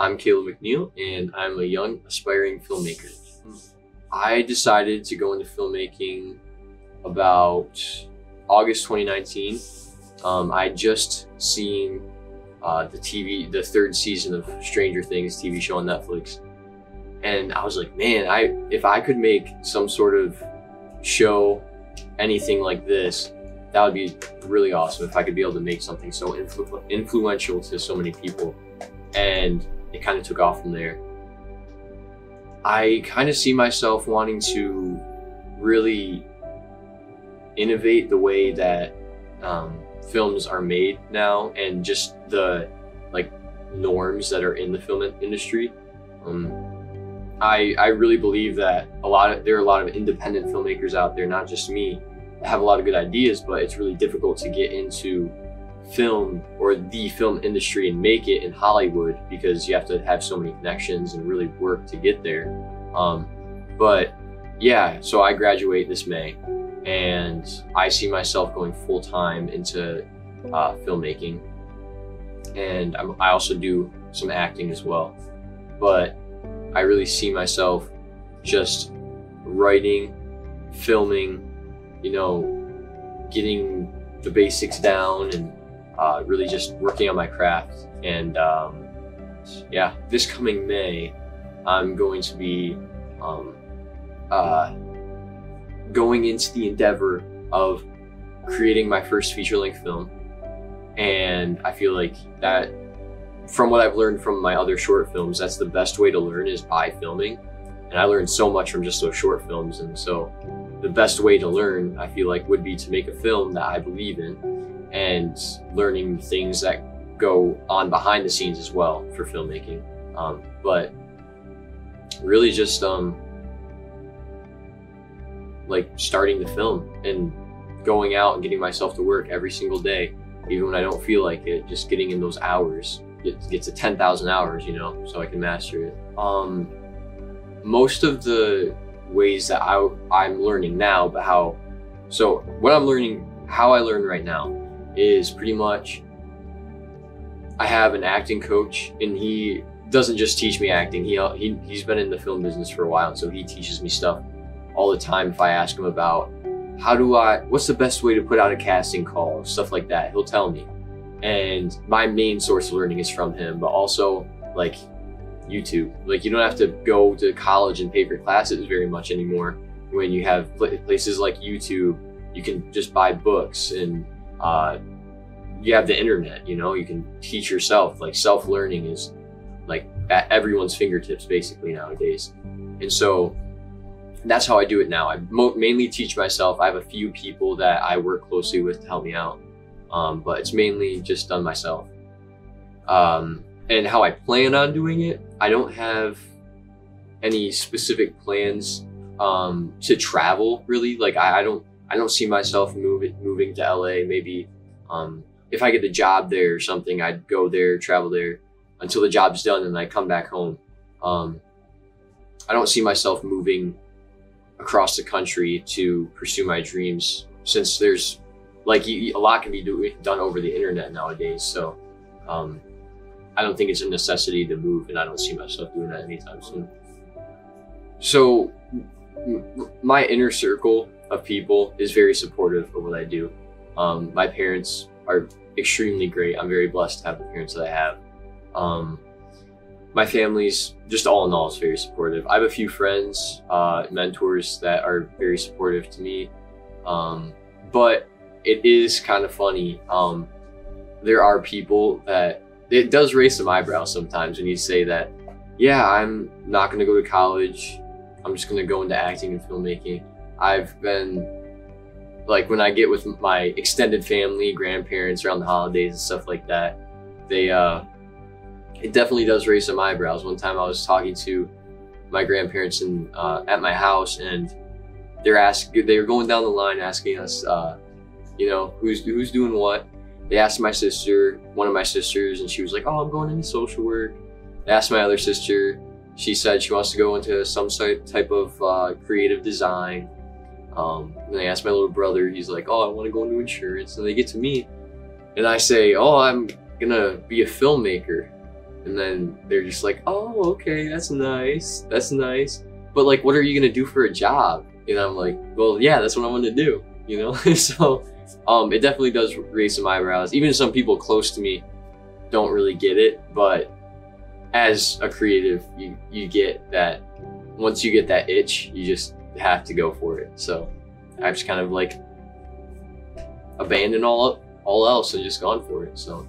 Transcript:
I'm Caleb McNeill, and I'm a young aspiring filmmaker. I decided to go into filmmaking about August 2019. Um, I just seen uh, the TV, the third season of Stranger Things TV show on Netflix, and I was like, man, I if I could make some sort of show, anything like this, that would be really awesome. If I could be able to make something so influ- influential to so many people, and it kind of took off from there. I kind of see myself wanting to really innovate the way that um, films are made now and just the like norms that are in the film industry. Um, I I really believe that a lot of there are a lot of independent filmmakers out there, not just me, that have a lot of good ideas, but it's really difficult to get into film or the film industry and make it in Hollywood because you have to have so many connections and really work to get there. Um, but yeah, so I graduate this May and I see myself going full time into uh, filmmaking. And I'm, I also do some acting as well. But I really see myself just writing, filming, you know, getting the basics down and uh, really just working on my craft. And um, yeah, this coming May, I'm going to be um, uh, going into the endeavor of creating my first feature length film. And I feel like that, from what I've learned from my other short films, that's the best way to learn is by filming. And I learned so much from just those short films. And so the best way to learn, I feel like, would be to make a film that I believe in and learning things that go on behind the scenes as well for filmmaking. Um, but really just um, like starting the film and going out and getting myself to work every single day, even when I don't feel like it, just getting in those hours, It gets to 10,000 hours, you know, so I can master it. Um, most of the ways that I, I'm learning now, but how, so what I'm learning, how I learn right now is pretty much I have an acting coach and he doesn't just teach me acting. He, he he's been in the film business for a while, and so he teaches me stuff all the time. If I ask him about how do I, what's the best way to put out a casting call, stuff like that, he'll tell me. And my main source of learning is from him, but also like YouTube. Like you don't have to go to college and pay for classes very much anymore. When you have places like YouTube, you can just buy books and uh, you have the internet, you know, you can teach yourself. Like self learning is like at everyone's fingertips basically nowadays. And so that's how I do it now. I mo- mainly teach myself. I have a few people that I work closely with to help me out, um, but it's mainly just done myself. Um, and how I plan on doing it, I don't have any specific plans um, to travel really. Like I, I don't I don't see myself moving moving to LA. Maybe um, if I get a job there or something, I'd go there, travel there until the job's done, and I come back home. Um, I don't see myself moving across the country to pursue my dreams, since there's like a lot can be do, done over the internet nowadays. So um, I don't think it's a necessity to move, and I don't see myself doing that anytime soon. So my inner circle of people is very supportive of what I do. Um, my parents are extremely great. I'm very blessed to have the parents that I have. Um, my family's just all in all is very supportive. I have a few friends, uh, mentors that are very supportive to me. Um, but it is kind of funny. Um, there are people that it does raise some eyebrows sometimes when you say that, yeah, I'm not going to go to college. I'm just going to go into acting and filmmaking. I've been like when I get with my extended family, grandparents around the holidays and stuff like that, they uh it definitely does raise some eyebrows. One time I was talking to my grandparents in uh, at my house and they're asking they were going down the line asking us uh, you know who's who's doing what. They asked my sister one of my sisters and she was like oh i'm going into social work. They asked my other sister. She said she wants to go into some type of uh, creative design um, and I asked my little brother, he's like, oh, I want to go into insurance. And they get to me and I say, oh, I'm going to be a filmmaker. and then they're just like, "Oh, okay, that's nice, that's nice." But like, what are you gonna do for a job? And I'm like, "Well, yeah, that's what I'm gonna do." You know, so um, it definitely does raise some eyebrows. Even some people close to me don't really get it, but as a creative, you you get that once you get that itch, you just have to go for it. So I've just kind of like abandoned all all else and just gone for it. So